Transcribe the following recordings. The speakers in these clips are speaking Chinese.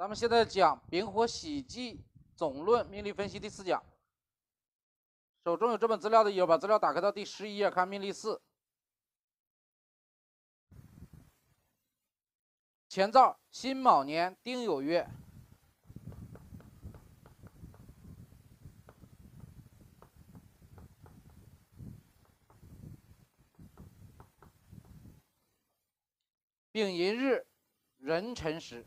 咱们现在讲丙火喜忌总论命理分析第四讲。手中有这本资料的友，把资料打开到第十一页，看命例四。前兆：辛卯年丁酉月，丙寅日，壬辰时。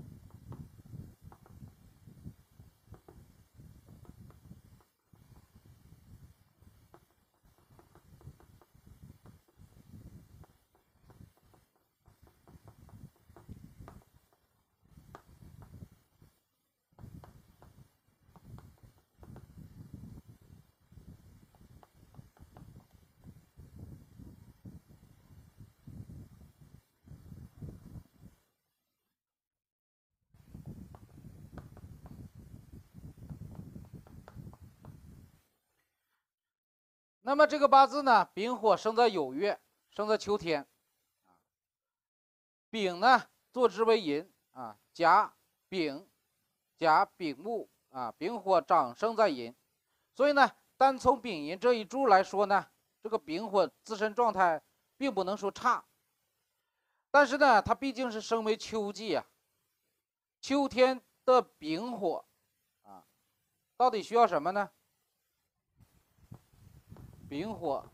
那么这个八字呢，丙火生在酉月，生在秋天，丙呢坐之为寅啊，甲丙甲丙木啊，丙火长生在寅，所以呢，单从丙寅这一柱来说呢，这个丙火自身状态并不能说差，但是呢，它毕竟是生为秋季啊，秋天的丙火啊，到底需要什么呢？丙火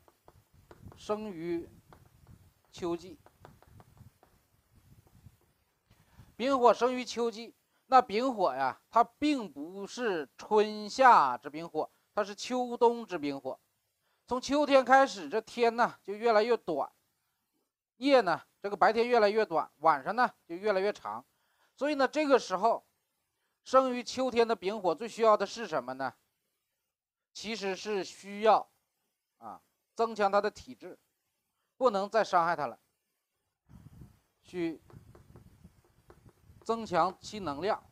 生于秋季，丙火生于秋季。那丙火呀，它并不是春夏之丙火，它是秋冬之丙火。从秋天开始，这天呢就越来越短，夜呢这个白天越来越短，晚上呢就越来越长。所以呢，这个时候生于秋天的丙火最需要的是什么呢？其实是需要。啊，增强他的体质，不能再伤害他了。去增强其能量，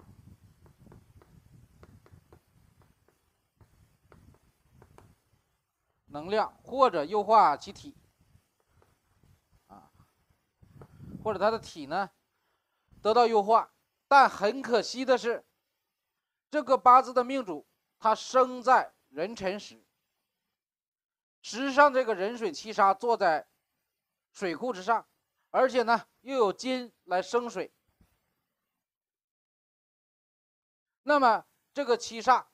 能量或者优化其体，啊，或者他的体呢得到优化。但很可惜的是，这个八字的命主他生在壬辰时。实际上，这个壬水七杀坐在水库之上，而且呢又有金来生水，那么这个七煞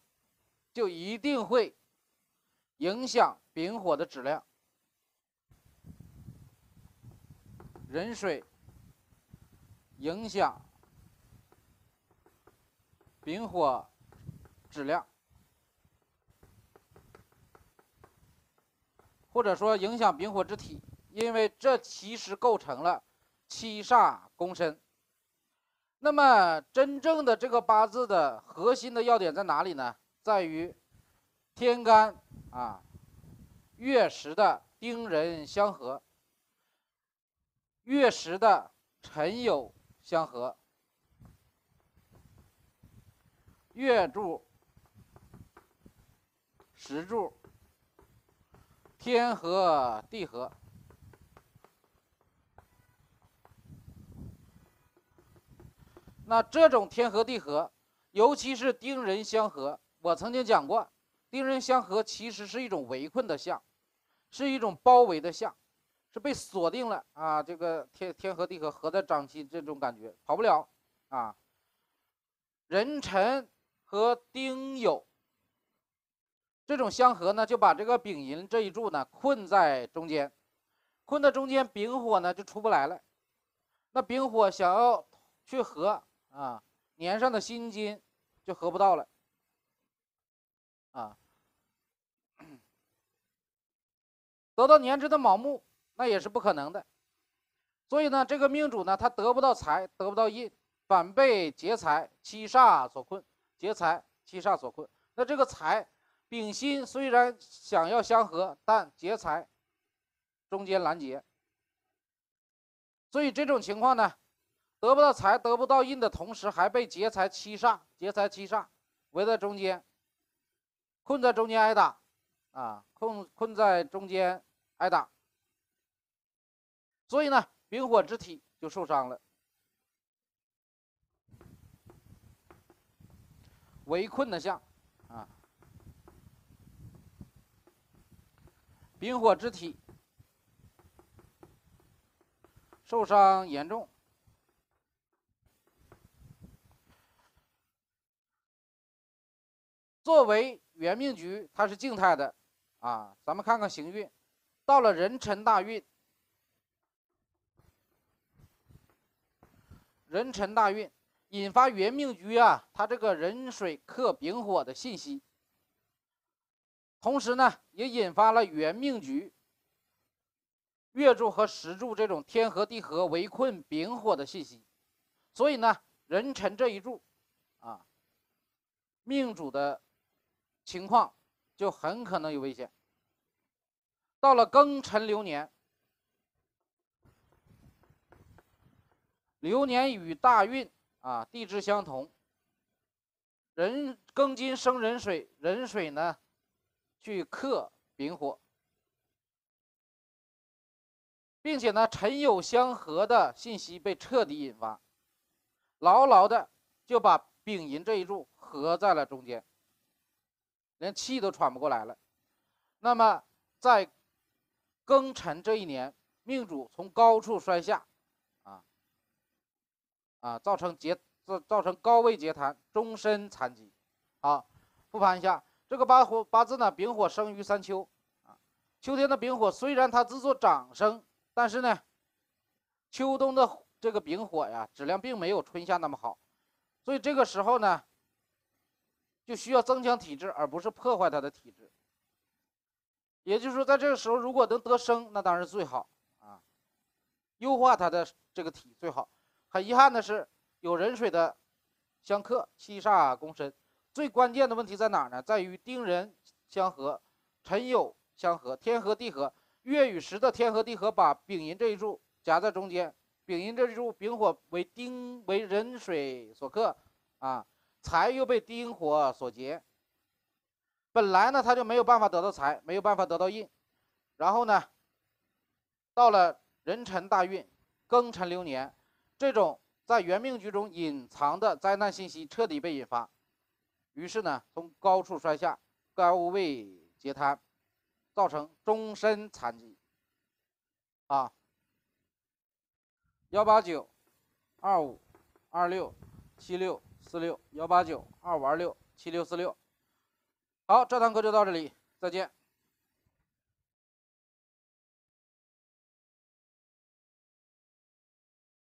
就一定会影响丙火的质量。壬水影响丙火质量。或者说影响丙火之体，因为这其实构成了七煞宫身。那么真正的这个八字的核心的要点在哪里呢？在于天干啊月时的丁壬相合，月时的辰酉相合，月柱、时柱。天合地合，那这种天合地合，尤其是丁壬相合，我曾经讲过，丁壬相合其实是一种围困的象，是一种包围的象，是被锁定了啊！这个天天合地合，合在掌心，这种感觉跑不了啊！壬辰和丁酉。这种相合呢，就把这个丙寅这一柱呢困在中间，困在中间，丙火呢就出不来了。那丙火想要去合啊，年上的辛金就合不到了啊。得到年支的卯木，那也是不可能的。所以呢，这个命主呢，他得不到财，得不到印，反被劫财七煞所困，劫财七煞所困。那这个财。丙辛虽然想要相合，但劫财中间拦截，所以这种情况呢，得不到财，得不到印的同时，还被劫财七煞，劫财七煞围在中间，困在中间挨打，啊，困困在中间挨打，所以呢，丙火之体就受伤了。围困的象丙火之体受伤严重。作为元命局，它是静态的啊。咱们看看行运，到了壬辰大运，壬辰大运引发元命局啊，它这个壬水克丙火的信息，同时呢，也引发了元命局月柱和时柱这种天合地合围困丙火的信息，所以呢，壬辰这一柱啊，命主的。情况就很可能有危险。到了庚辰流年，流年与大运啊地支相同，壬庚金生壬水，壬水呢去克丙火，并且呢辰酉相合的信息被彻底引发，牢牢的就把丙寅这一柱合在了中间。连气都喘不过来了。那么，在庚辰这一年，命主从高处摔下，啊啊，造成截造造成高位截瘫，终身残疾。好，复盘一下这个八火八字呢，丙火生于三秋，啊，秋天的丙火虽然它自作长生，但是呢，秋冬的这个丙火呀，质量并没有春夏那么好，所以这个时候呢。就需要增强体质，而不是破坏他的体质。也就是说，在这个时候，如果能得生，那当然最好啊，优化他的这个体最好。很遗憾的是，有壬水的相克，七煞攻身。最关键的问题在哪儿呢？在于丁壬相合，辰酉相合，天合地合，月与时的天合地合，把丙寅这一柱夹在中间。丙寅这一柱，丙火为丁为壬水所克啊。财又被丁火所劫，本来呢他就没有办法得到财，没有办法得到印，然后呢，到了壬辰大运、庚辰流年，这种在元命局中隐藏的灾难信息彻底被引发，于是呢从高处摔下，高位截瘫，造成终身残疾。啊，幺八九二五二六七六。四六幺八九二五二六七六四六，好，这堂课就到这里，再见。